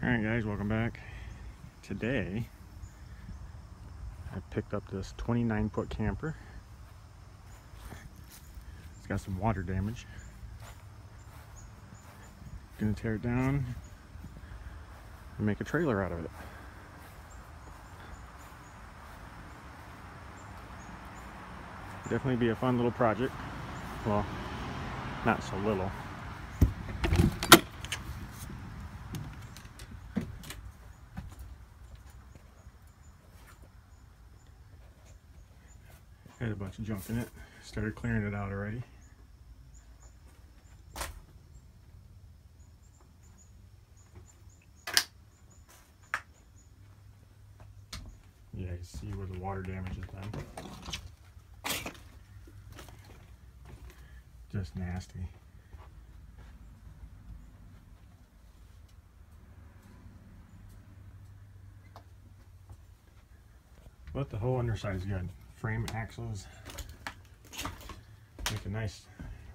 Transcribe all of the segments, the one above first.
Alright guys, welcome back. Today, I picked up this 29 foot camper. It's got some water damage. Gonna tear it down and make a trailer out of it. Definitely be a fun little project. Well, not so little. Of junk in it. Started clearing it out already. Yeah, see where the water damage has been. Just nasty. But the whole underside is good. Frame axles. Make a nice,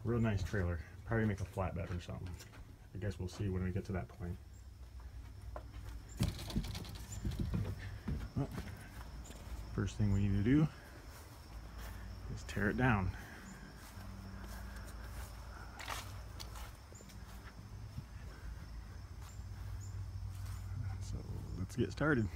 real nice trailer. Probably make a flatbed or something. I guess we'll see when we get to that point. First thing we need to do is tear it down. So let's get started.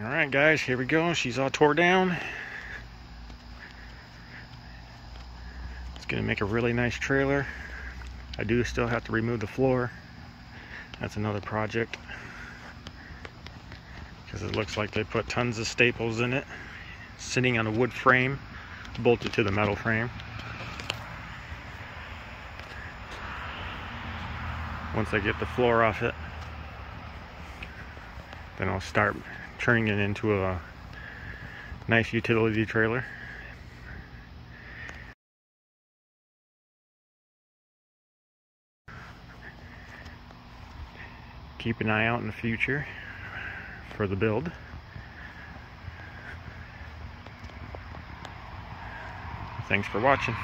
All right, guys, here we go. She's all tore down. It's gonna make a really nice trailer. I do still have to remove the floor. That's another project. Because it looks like they put tons of staples in it. Sitting on a wood frame, bolted to the metal frame. Once I get the floor off it, then I'll start turning it into a nice utility trailer. Keep an eye out in the future for the build. Thanks for watching.